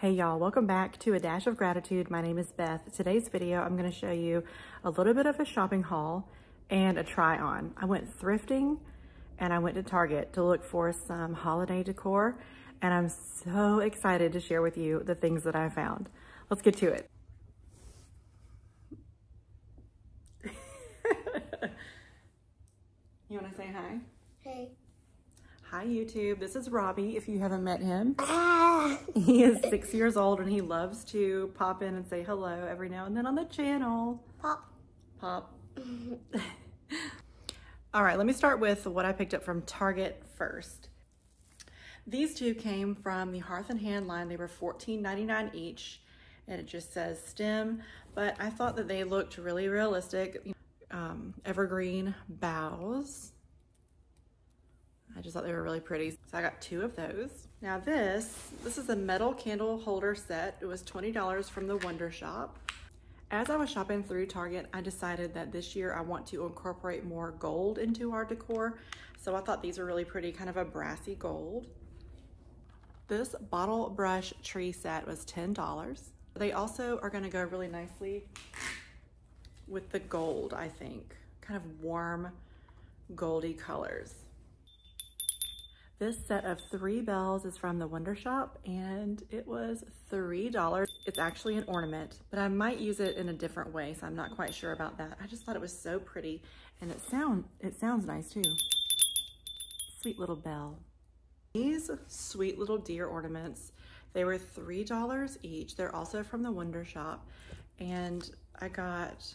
Hey y'all, welcome back to A Dash of Gratitude. My name is Beth. Today's video, I'm gonna show you a little bit of a shopping haul and a try on. I went thrifting and I went to Target to look for some holiday decor and I'm so excited to share with you the things that I found. Let's get to it. you wanna say hi? Hey. Hi YouTube, this is Robbie if you haven't met him. Ah. He is six years old and he loves to pop in and say hello every now and then on the channel. Pop. Pop. All right, let me start with what I picked up from Target first. These two came from the Hearth and Hand line. They were $14.99 each and it just says STEM, but I thought that they looked really realistic. Um, evergreen boughs I just thought they were really pretty. So I got two of those. Now this, this is a metal candle holder set. It was $20 from the Wonder Shop. As I was shopping through Target, I decided that this year I want to incorporate more gold into our decor. So I thought these were really pretty, kind of a brassy gold. This bottle brush tree set was $10. They also are gonna go really nicely with the gold, I think. Kind of warm, goldy colors. This set of three bells is from the Wonder Shop and it was $3. It's actually an ornament, but I might use it in a different way, so I'm not quite sure about that. I just thought it was so pretty and it sound it sounds nice too. Sweet little bell. These sweet little deer ornaments, they were $3 each. They're also from the Wonder Shop and I got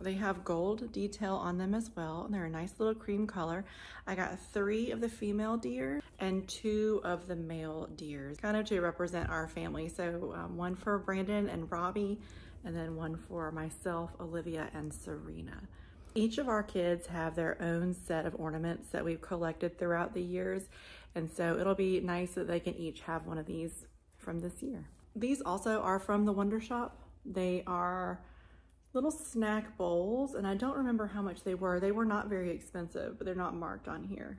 they have gold detail on them as well, and they're a nice little cream color. I got three of the female deer and two of the male deers, kind of to represent our family. So um, one for Brandon and Robbie, and then one for myself, Olivia, and Serena. Each of our kids have their own set of ornaments that we've collected throughout the years, and so it'll be nice that they can each have one of these from this year. These also are from the Wonder Shop. They are little snack bowls, and I don't remember how much they were. They were not very expensive, but they're not marked on here.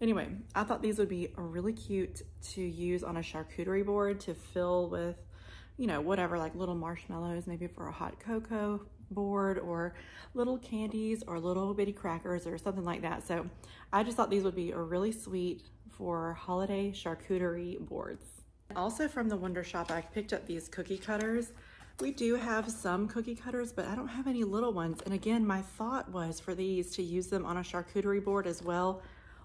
Anyway, I thought these would be really cute to use on a charcuterie board to fill with, you know, whatever, like little marshmallows, maybe for a hot cocoa board or little candies or little bitty crackers or something like that. So I just thought these would be a really sweet for holiday charcuterie boards. Also from the Wonder Shop, I picked up these cookie cutters. We do have some cookie cutters, but I don't have any little ones. And again, my thought was for these to use them on a charcuterie board as well.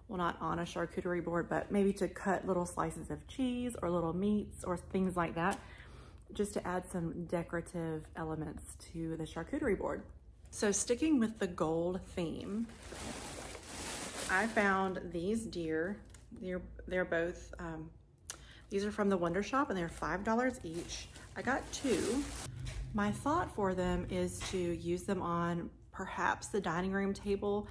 Well, not on a charcuterie board, but maybe to cut little slices of cheese or little meats or things like that, just to add some decorative elements to the charcuterie board. So sticking with the gold theme, I found these deer. They're, they're both, um, these are from the Wonder Shop and they're $5 each. I got two. My thought for them is to use them on perhaps the dining room table.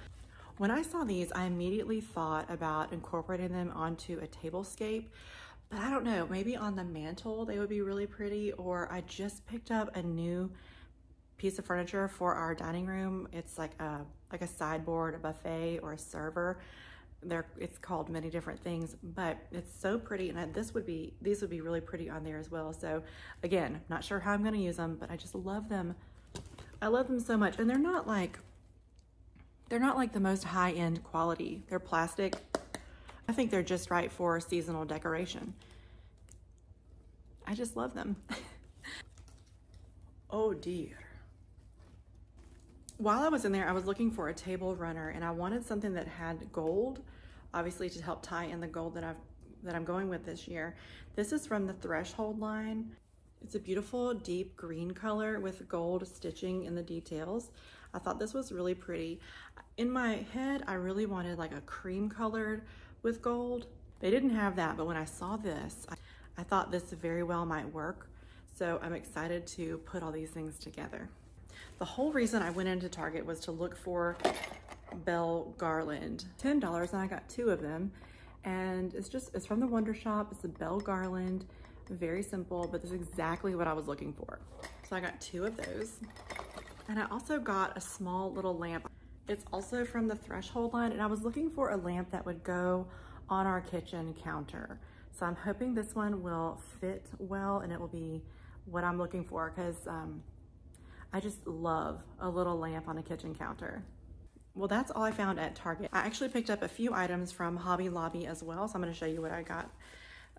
When I saw these, I immediately thought about incorporating them onto a tablescape, but I don't know, maybe on the mantle they would be really pretty, or I just picked up a new piece of furniture for our dining room. It's like a, like a sideboard, a buffet, or a server there it's called many different things but it's so pretty and this would be these would be really pretty on there as well. So again not sure how i'm going to use them but i just love them. I love them so much and they're not like they're not like the most high-end quality. They're plastic. I think they're just right for seasonal decoration. I just love them. Oh dear while I was in there, I was looking for a table runner and I wanted something that had gold, obviously to help tie in the gold that I've that I'm going with this year. This is from the Threshold line. It's a beautiful deep green color with gold stitching in the details. I thought this was really pretty. In my head, I really wanted like a cream colored with gold. They didn't have that, but when I saw this, I, I thought this very well might work. So I'm excited to put all these things together. The whole reason I went into Target was to look for bell garland. $10 and I got two of them. And it's just, it's from the Wonder Shop. It's a bell garland, very simple, but this is exactly what I was looking for. So I got two of those. And I also got a small little lamp. It's also from the Threshold line and I was looking for a lamp that would go on our kitchen counter. So I'm hoping this one will fit well and it will be what I'm looking for because um, I just love a little lamp on a kitchen counter. Well, that's all I found at Target. I actually picked up a few items from Hobby Lobby as well, so I'm gonna show you what I got.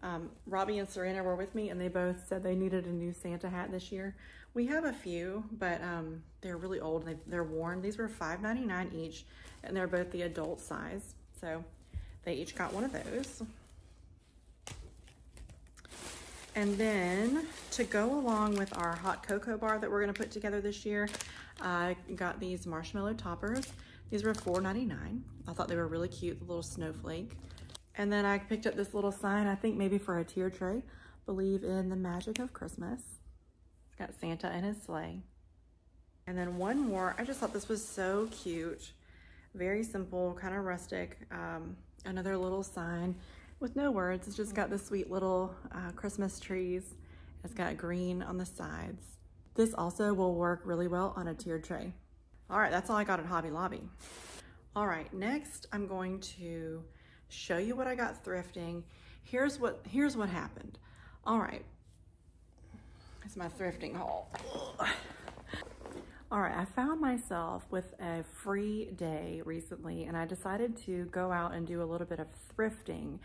Um, Robbie and Serena were with me and they both said they needed a new Santa hat this year. We have a few, but um, they're really old and they, are worn. These were $5.99 each and they're both the adult size. So they each got one of those. And then to go along with our hot cocoa bar that we're gonna put together this year, I got these marshmallow toppers. These were $4.99. I thought they were really cute, the little snowflake. And then I picked up this little sign, I think maybe for a tier tray. Believe in the magic of Christmas. It's got Santa and his sleigh. And then one more, I just thought this was so cute. Very simple, kind of rustic. Um, another little sign with no words. It's just got the sweet little uh, Christmas trees. It's got green on the sides. This also will work really well on a tiered tray. All right, that's all I got at Hobby Lobby. All right, next I'm going to show you what I got thrifting. Here's what, here's what happened. All right, it's my thrifting haul. All right, I found myself with a free day recently and I decided to go out and do a little bit of thrifting.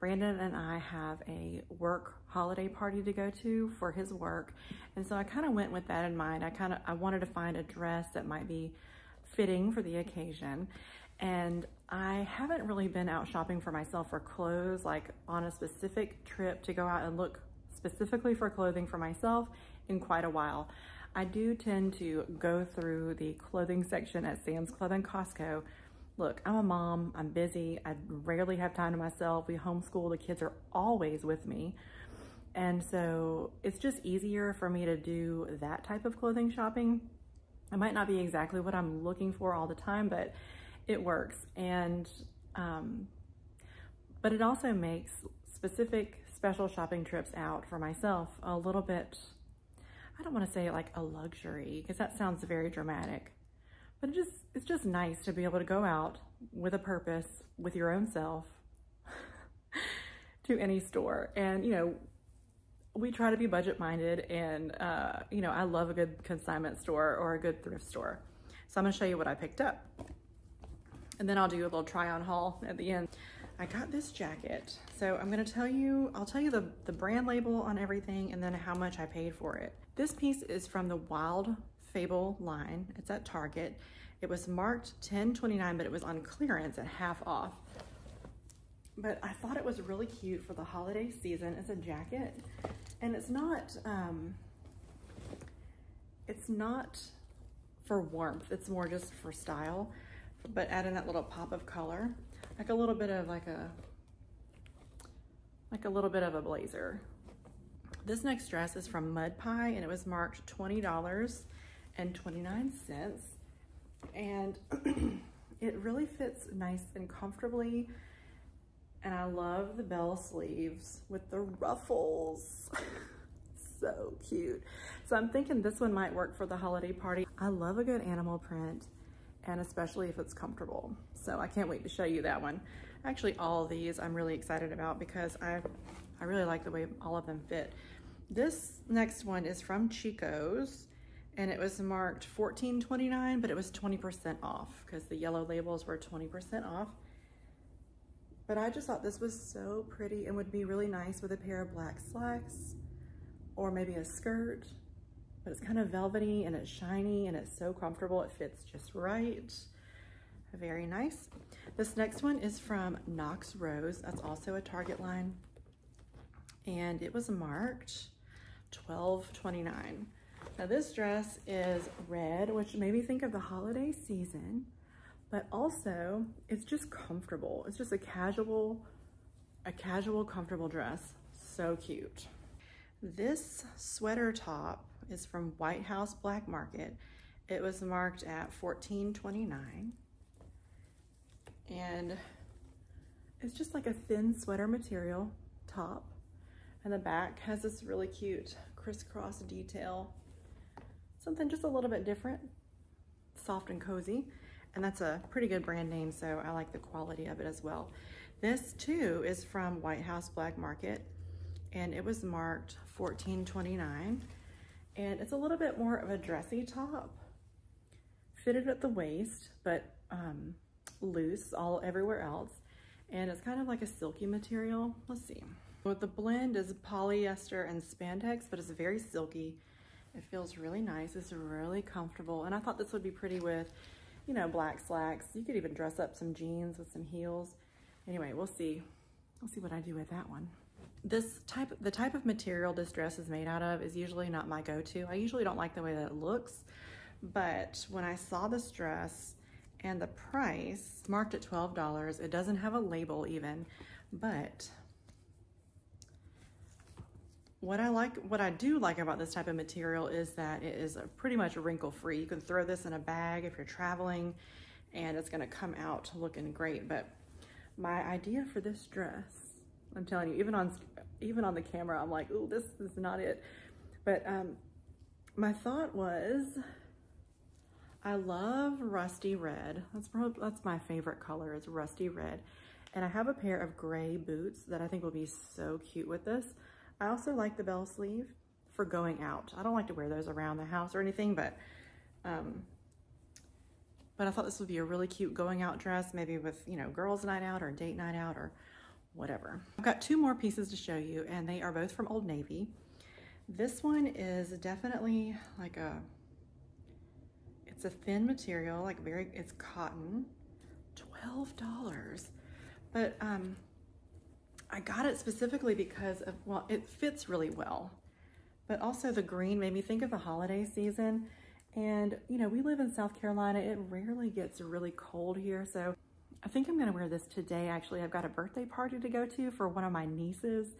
Brandon and I have a work holiday party to go to for his work. And so I kind of went with that in mind. I kind of, I wanted to find a dress that might be fitting for the occasion. And I haven't really been out shopping for myself for clothes, like on a specific trip to go out and look specifically for clothing for myself in quite a while. I do tend to go through the clothing section at Sam's Club and Costco Look, I'm a mom, I'm busy, I rarely have time to myself. We homeschool, the kids are always with me. And so it's just easier for me to do that type of clothing shopping. It might not be exactly what I'm looking for all the time, but it works. And, um, but it also makes specific special shopping trips out for myself a little bit, I don't want to say like a luxury because that sounds very dramatic, but it just, it's just nice to be able to go out with a purpose with your own self to any store. And, you know, we try to be budget minded and, uh, you know, I love a good consignment store or a good thrift store. So I'm gonna show you what I picked up. And then I'll do a little try on haul at the end. I got this jacket. So I'm gonna tell you, I'll tell you the, the brand label on everything and then how much I paid for it. This piece is from the Wild Fable line. It's at Target. It was marked 10.29, but it was on clearance at half off. But I thought it was really cute for the holiday season It's a jacket. And it's not, um, it's not for warmth. It's more just for style, but adding that little pop of color, like a little bit of like a, like a little bit of a blazer. This next dress is from Mud Pie and it was marked $20 and 29 cents. And it really fits nice and comfortably. And I love the bell sleeves with the ruffles. so cute. So I'm thinking this one might work for the holiday party. I love a good animal print and especially if it's comfortable. So I can't wait to show you that one. Actually, all these I'm really excited about because I, I really like the way all of them fit. This next one is from Chico's and it was marked $14.29, but it was 20% off because the yellow labels were 20% off. But I just thought this was so pretty and would be really nice with a pair of black slacks or maybe a skirt. But it's kind of velvety and it's shiny and it's so comfortable. It fits just right. Very nice. This next one is from Knox Rose. That's also a Target line. And it was marked $12.29. Now this dress is red, which made me think of the holiday season, but also it's just comfortable. It's just a casual, a casual, comfortable dress. So cute. This sweater top is from White House Black Market. It was marked at $14.29. And it's just like a thin sweater material top. And the back has this really cute crisscross detail. Something just a little bit different, soft and cozy. And that's a pretty good brand name, so I like the quality of it as well. This too is from White House Black Market and it was marked $14.29 and it's a little bit more of a dressy top. Fitted at the waist but um, loose all everywhere else and it's kind of like a silky material. Let's see. Well, the blend is polyester and spandex but it's very silky. It feels really nice. It's really comfortable. And I thought this would be pretty with you know black slacks. You could even dress up some jeans with some heels. Anyway we'll see. We'll see what I do with that one. This type, the type of material this dress is made out of is usually not my go-to. I usually don't like the way that it looks, but when I saw this dress and the price marked at $12, it doesn't have a label even, but what I like, what I do like about this type of material is that it is pretty much wrinkle free. You can throw this in a bag if you're traveling and it's gonna come out looking great. But my idea for this dress, I'm telling you, even on even on the camera, I'm like, oh, this is not it. But um, my thought was, I love rusty red. That's probably, that's my favorite color is rusty red. And I have a pair of gray boots that I think will be so cute with this. I also like the bell sleeve for going out. I don't like to wear those around the house or anything, but um, but I thought this would be a really cute going out dress, maybe with, you know, girls night out or date night out or whatever. I've got two more pieces to show you and they are both from Old Navy. This one is definitely like a, it's a thin material, like very, it's cotton, $12. But um, I got it specifically because of, well, it fits really well. But also the green made me think of the holiday season. And, you know, we live in South Carolina. It rarely gets really cold here. So I think I'm gonna wear this today. Actually, I've got a birthday party to go to for one of my nieces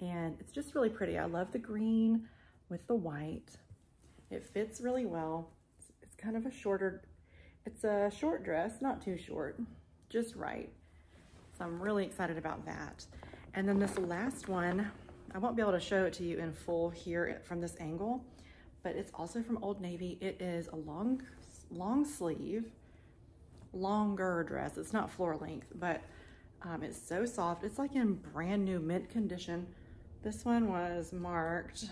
and it's just really pretty. I love the green with the white. It fits really well. Kind of a shorter, it's a short dress, not too short, just right. So I'm really excited about that. And then this last one, I won't be able to show it to you in full here from this angle, but it's also from Old Navy. It is a long, long sleeve longer dress. It's not floor length, but um, it's so soft. It's like in brand new mint condition. This one was marked,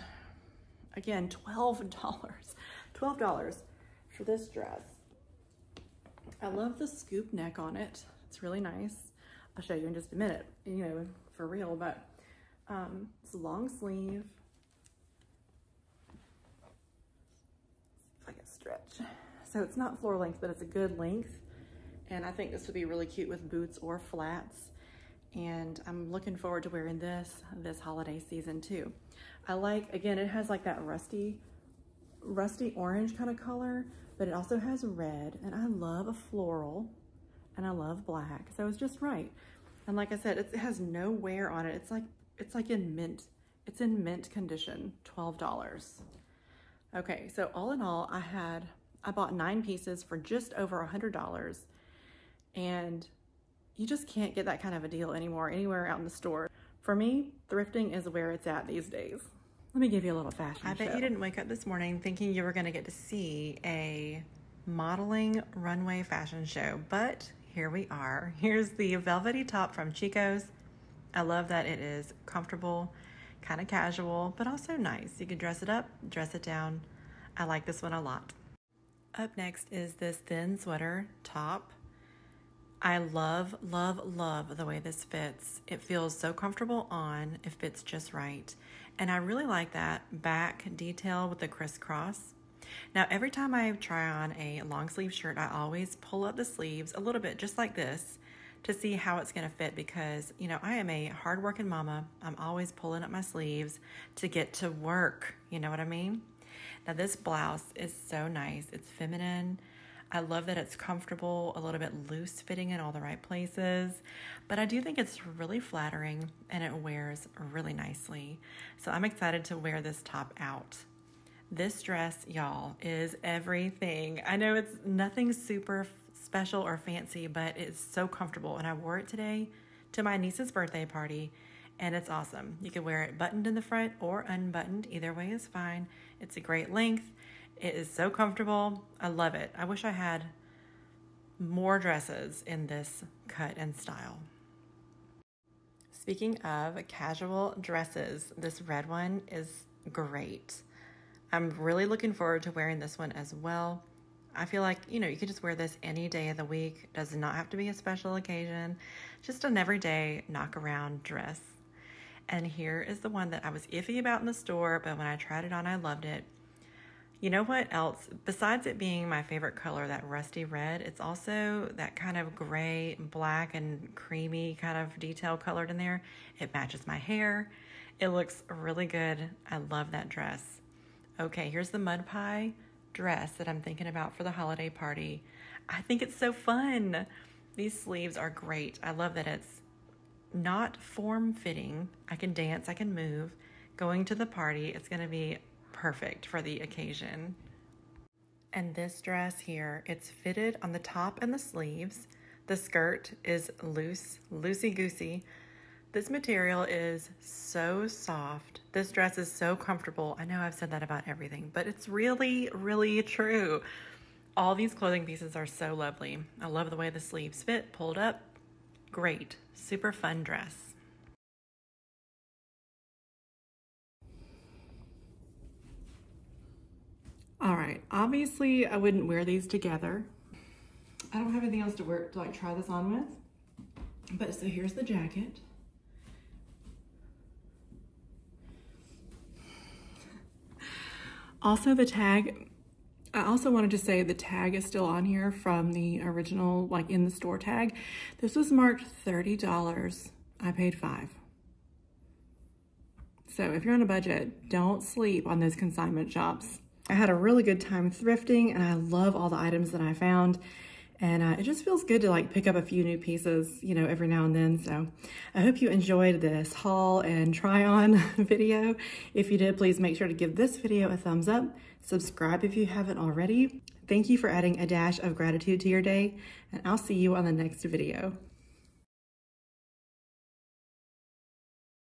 again, $12. $12 for this dress. I love the scoop neck on it. It's really nice. I'll show you in just a minute, you know, for real, but um, it's a long sleeve. If I can stretch. So it's not floor length, but it's a good length. And I think this would be really cute with boots or flats. And I'm looking forward to wearing this this holiday season too. I like, again, it has like that rusty, rusty orange kind of color, but it also has red. And I love a floral and I love black. So it's just right. And like I said, it has no wear on it. It's like, it's like in mint, it's in mint condition, $12. Okay, so all in all, I had, I bought nine pieces for just over a $100 and you just can't get that kind of a deal anymore anywhere out in the store. For me, thrifting is where it's at these days. Let me give you a little fashion I show. bet you didn't wake up this morning thinking you were gonna get to see a modeling runway fashion show, but here we are. Here's the velvety top from Chico's. I love that it is comfortable, kind of casual, but also nice. You can dress it up, dress it down. I like this one a lot. Up next is this thin sweater top I love, love, love the way this fits. It feels so comfortable on, it fits just right. And I really like that back detail with the crisscross. Now, every time I try on a long sleeve shirt, I always pull up the sleeves a little bit, just like this, to see how it's gonna fit because, you know, I am a hardworking mama. I'm always pulling up my sleeves to get to work, you know what I mean? Now, this blouse is so nice. It's feminine. I love that it's comfortable, a little bit loose fitting in all the right places, but I do think it's really flattering and it wears really nicely. So I'm excited to wear this top out. This dress, y'all, is everything. I know it's nothing super special or fancy, but it's so comfortable. And I wore it today to my niece's birthday party, and it's awesome. You can wear it buttoned in the front or unbuttoned. Either way is fine. It's a great length. It is so comfortable. I love it. I wish I had more dresses in this cut and style. Speaking of casual dresses, this red one is great. I'm really looking forward to wearing this one as well. I feel like, you know, you can just wear this any day of the week. Does not have to be a special occasion. Just an everyday knock around dress. And here is the one that I was iffy about in the store, but when I tried it on, I loved it. You know what else? Besides it being my favorite color, that rusty red, it's also that kind of gray, black, and creamy kind of detail colored in there. It matches my hair. It looks really good. I love that dress. Okay, here's the mud pie dress that I'm thinking about for the holiday party. I think it's so fun. These sleeves are great. I love that it's not form fitting. I can dance, I can move. Going to the party, it's going to be perfect for the occasion. And this dress here, it's fitted on the top and the sleeves. The skirt is loose, loosey-goosey. This material is so soft. This dress is so comfortable. I know I've said that about everything, but it's really, really true. All these clothing pieces are so lovely. I love the way the sleeves fit, pulled up. Great, super fun dress. All right, obviously I wouldn't wear these together. I don't have anything else to wear to like try this on with. But so here's the jacket. Also the tag, I also wanted to say the tag is still on here from the original, like in the store tag. This was marked $30. I paid five. So if you're on a budget, don't sleep on those consignment shops. I had a really good time thrifting and I love all the items that I found. And uh, it just feels good to like pick up a few new pieces, you know, every now and then. So I hope you enjoyed this haul and try on video. If you did, please make sure to give this video a thumbs up. Subscribe if you haven't already. Thank you for adding a dash of gratitude to your day and I'll see you on the next video.